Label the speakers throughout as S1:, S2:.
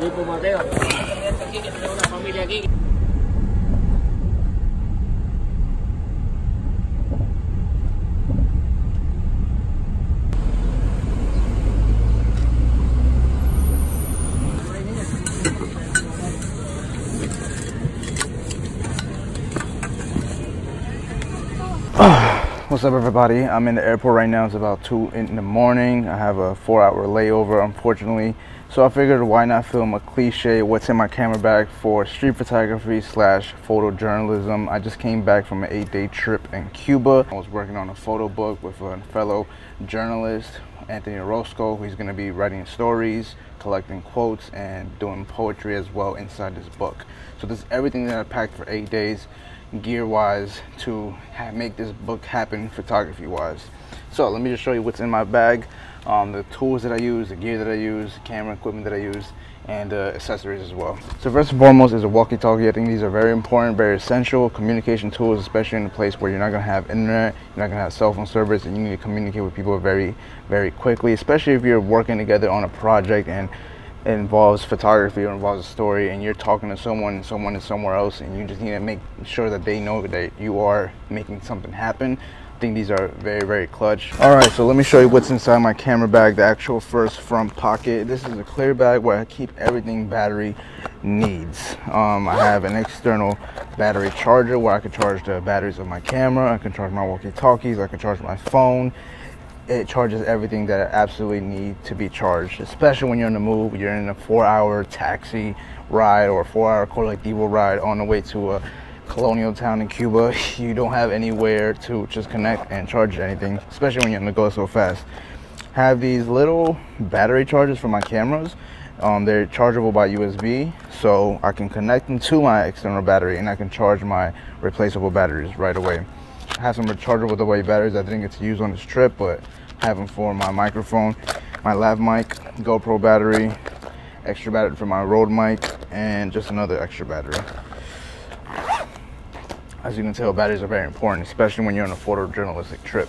S1: Mateo. Una familia aquí.
S2: What's up everybody? I'm in the airport right now. It's about 2 in the morning. I have a 4 hour layover unfortunately. So I figured why not film a cliche what's in my camera bag for street photography slash photojournalism. I just came back from an 8 day trip in Cuba. I was working on a photo book with a fellow journalist, Anthony Orozco. Going to be writing stories, collecting quotes, and doing poetry as well inside this book. So this is everything that I packed for 8 days gear wise to make this book happen photography wise so let me just show you what's in my bag. Um, the tools that I use the gear that I use camera equipment that I use and uh, accessories as well. So first and foremost is a walkie-talkie. I think these are very important very essential communication tools especially in a place where you're not going to have internet you're not going to have cell phone service and you need to communicate with people very very quickly especially if you're working together on a project and it involves photography or involves a story and you're talking to someone and someone is somewhere else and you just need to make sure that they know that you are making something happen think these are very very clutch. All right so let me show you what's inside my camera bag the actual first front pocket. This is a clear bag where I keep everything battery needs. Um, I have an external battery charger where I can charge the batteries of my camera. I can charge my walkie-talkies. I can charge my phone. It charges everything that I absolutely need to be charged, especially when you're in the move, you're in a four hour taxi ride or four hour colectivo ride on the way to a colonial town in Cuba. You don't have anywhere to just connect and charge anything, especially when you're gonna go so fast. Have these little battery chargers for my cameras. Um, they're chargeable by USB, so I can connect them to my external battery and I can charge my replaceable batteries right away. I have some rechargeable AA batteries I didn't get to use on this trip, but have them for my microphone, my lav mic, GoPro battery, extra battery for my Rode mic, and just another extra battery. As you can tell, batteries are very important, especially when you're on a photojournalistic trip.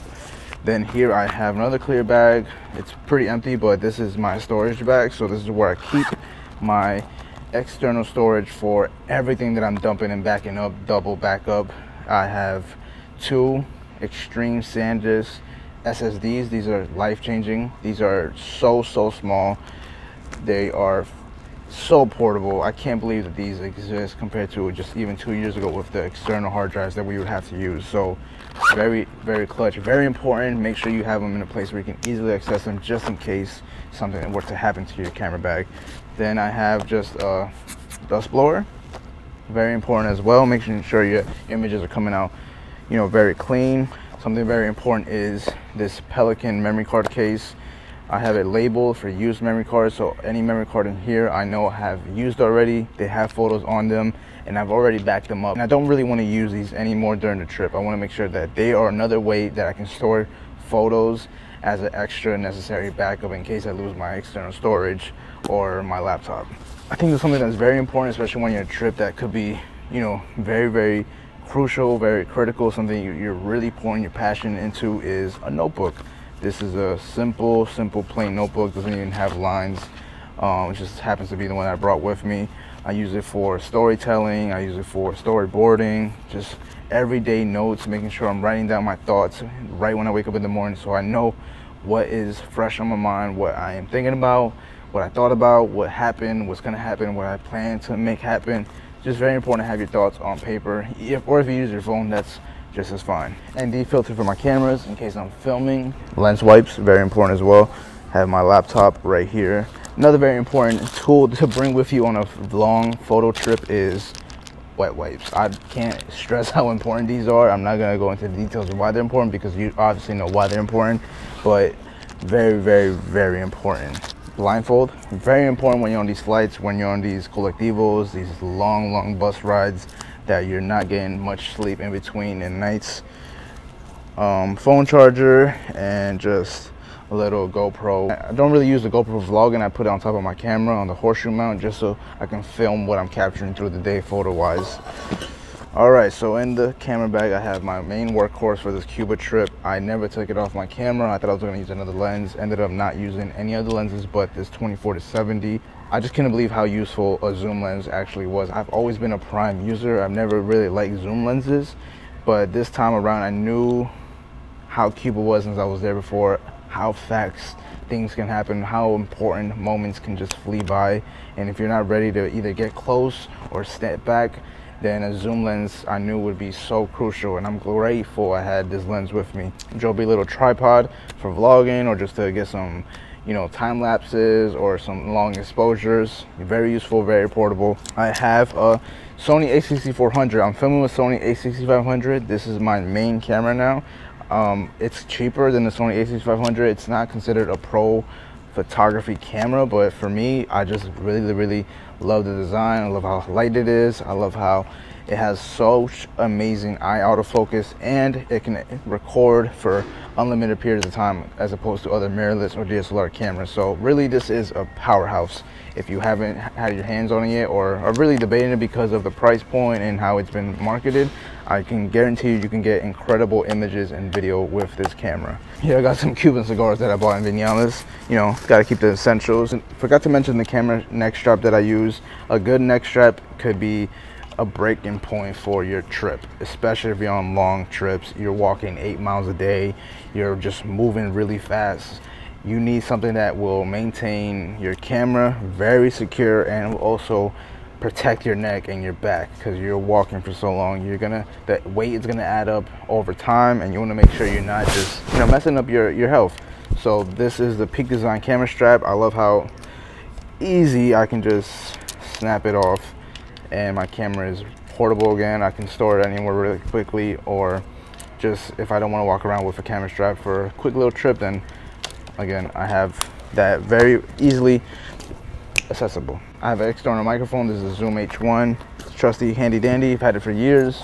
S2: Then here I have another clear bag. It's pretty empty, but this is my storage bag. So this is where I keep my external storage for everything that I'm dumping and backing up, double backup. I have two extreme SanDisk SSDs. These are life-changing. These are so, so small. They are so portable. I can't believe that these exist compared to just even two years ago with the external hard drives that we would have to use. So very, very clutch, very important. Make sure you have them in a place where you can easily access them just in case something were to happen to your camera bag. Then I have just a dust blower. Very important as well. Making sure your images are coming out, you know, very clean. Something very important is this Pelican memory card case. I have it labeled for used memory cards, so any memory card in here I know have used already. They have photos on them, and I've already backed them up. And I don't really want to use these anymore during the trip. I want to make sure that they are another way that I can store photos as an extra necessary backup in case I lose my external storage or my laptop. I think it's something that's very important, especially when you're on a trip that could be, you know, very, very crucial, very critical, something you're really pouring your passion into is a notebook. This is a simple, simple, plain notebook. Doesn't even have lines. Um, it just happens to be the one I brought with me. I use it for storytelling. I use it for storyboarding. Just everyday notes, making sure I'm writing down my thoughts right when I wake up in the morning, so I know what is fresh on my mind, what I am thinking about, what I thought about, what happened, what's gonna happen, what I plan to make happen just very important to have your thoughts on paper if, or if you use your phone that's just as fine. Nd filter for my cameras in case i'm filming. Lens wipes very important as well. Have my laptop right here. Another very important tool to bring with you on a long photo trip is wet wipes. I can't stress how important these are. I'm not to go into the details of why they're important because you obviously know why they're important but very very very important blindfold. Very important when you're on these flights, when you're on these colectivos, these long, long bus rides that you're not getting much sleep in between in nights. Um, phone charger and just a little GoPro. I don't really use the GoPro vlogging. I put it on top of my camera on the horseshoe mount just so I can film what I'm capturing through the day photo wise. All right, so in the camera bag, I have my main workhorse for this Cuba trip. I never took it off my camera. I thought I was gonna use another lens. Ended up not using any other lenses but this 24 to 70 I just couldn't believe how useful a zoom lens actually was. I've always been a prime user. I've never really liked zoom lenses, but this time around I knew how Cuba was since I was there before, how fast things can happen, how important moments can just flee by. And if you're not ready to either get close or step back, then a zoom lens I knew would be so crucial and I'm grateful I had this lens with me. Joby little tripod for vlogging or just to get some you know time lapses or some long exposures. Very useful very portable. I have a sony a6400 400 i'm filming with sony a6500 this is my main camera now. Um, it's cheaper than the sony a6500 it's not considered a pro photography camera but for me i just really really love the design. I love how light it is. I love how it has such amazing eye autofocus and it can record for unlimited periods of time as opposed to other mirrorless or DSLR cameras. So really this is a powerhouse. If you haven't had your hands on it yet or are really debating it because of the price point and how it's been marketed, I can guarantee you you can get incredible images and video with this camera. Here I got some Cuban cigars that I bought in Vinales. You know, gotta keep the essentials. And forgot to mention the camera neck strap that I use. A good neck strap could be a breaking point for your trip, especially if you're on long trips. You're walking eight miles a day, you're just moving really fast. You need something that will maintain your camera very secure and also protect your neck and your back because you're walking for so long. You're gonna that weight is gonna add up over time, and you want to make sure you're not just you know messing up your your health. So this is the Peak Design camera strap. I love how easy I can just snap it off and my camera is portable again. I can store it anywhere really quickly or just if I don't want to walk around with a camera strap for a quick little trip then again I have that very easily accessible. I have an external microphone. This is a Zoom H1. It's trusty, handy dandy. I've had it for years.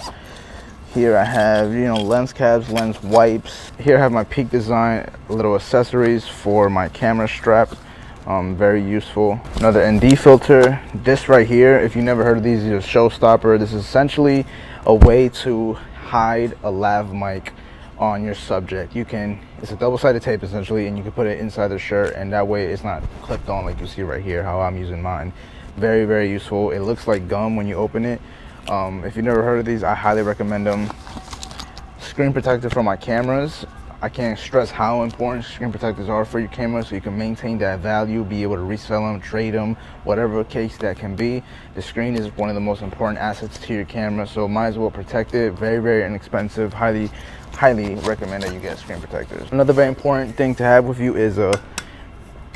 S2: Here I have, you know, lens caps, lens wipes. Here I have my Peak Design little accessories for my camera strap um, very useful. Another nd filter. This right here if you never heard of these is a showstopper. This is essentially a way to hide a lav mic on your subject. You can it's a double-sided tape essentially and you can put it inside the shirt and that way it's not clipped on like you see right here how i'm using mine. Very very useful. It looks like gum when you open it. Um, if you've never heard of these i highly recommend them. Screen protector for my cameras I can't stress how important screen protectors are for your camera so you can maintain that value, be able to resell them, trade them, whatever case that can be. The screen is one of the most important assets to your camera, so might as well protect it. Very, very inexpensive. Highly, highly recommend that you get screen protectors. Another very important thing to have with you is a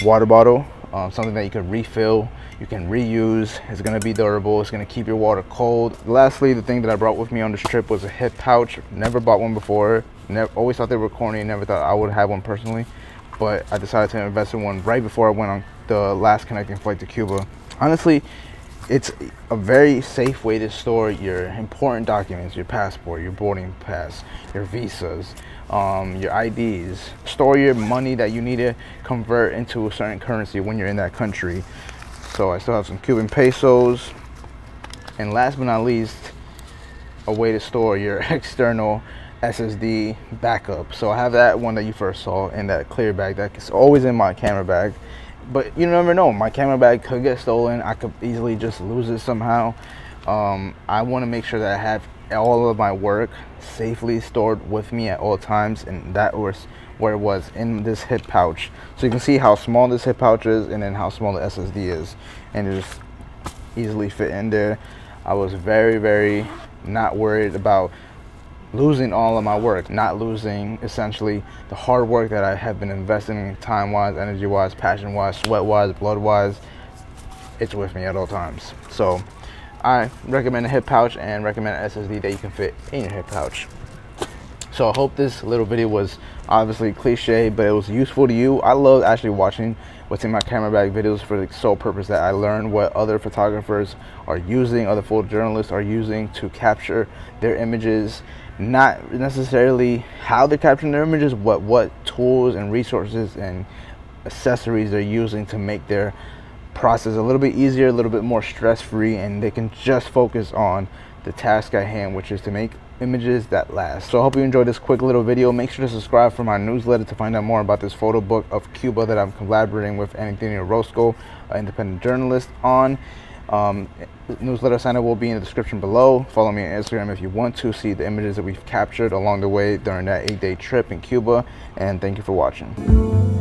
S2: water bottle, um, something that you can refill you can reuse it's going to be durable it's going to keep your water cold lastly the thing that i brought with me on this trip was a hip pouch never bought one before never always thought they were corny never thought i would have one personally but i decided to invest in one right before i went on the last connecting flight to cuba. Honestly it's a very safe way to store your important documents your passport your boarding pass your visas um, your ids store your money that you need to convert into a certain currency when you're in that country. So I still have some Cuban pesos. And last but not least, a way to store your external SSD backup. So I have that one that you first saw in that clear bag that's always in my camera bag. But you never know, my camera bag could get stolen. I could easily just lose it somehow. Um, I want to make sure that I have all of my work safely stored with me at all times and that was where it was in this hip pouch. So you can see how small this hip pouch is and then how small the SSD is. And it just easily fit in there. I was very, very not worried about losing all of my work, not losing essentially the hard work that I have been investing in time-wise, energy-wise, passion-wise, sweat-wise, blood-wise. It's with me at all times. So I recommend a hip pouch and recommend an SSD that you can fit in your hip pouch. So I hope this little video was obviously cliche, but it was useful to you. I love actually watching what's in my camera bag videos for the sole purpose that I learn what other photographers are using, other photojournalists are using to capture their images. Not necessarily how they're capturing their images, but what tools and resources and accessories they're using to make their process a little bit easier, a little bit more stress-free, and they can just focus on the task at hand, which is to make images that last. So I hope you enjoyed this quick little video. Make sure to subscribe for my newsletter to find out more about this photo book of Cuba that I'm collaborating with Antonio Orozco, an independent journalist, on. Um, newsletter sign up will be in the description below. Follow me on Instagram if you want to see the images that we've captured along the way during that eight day trip in Cuba. And thank you for watching.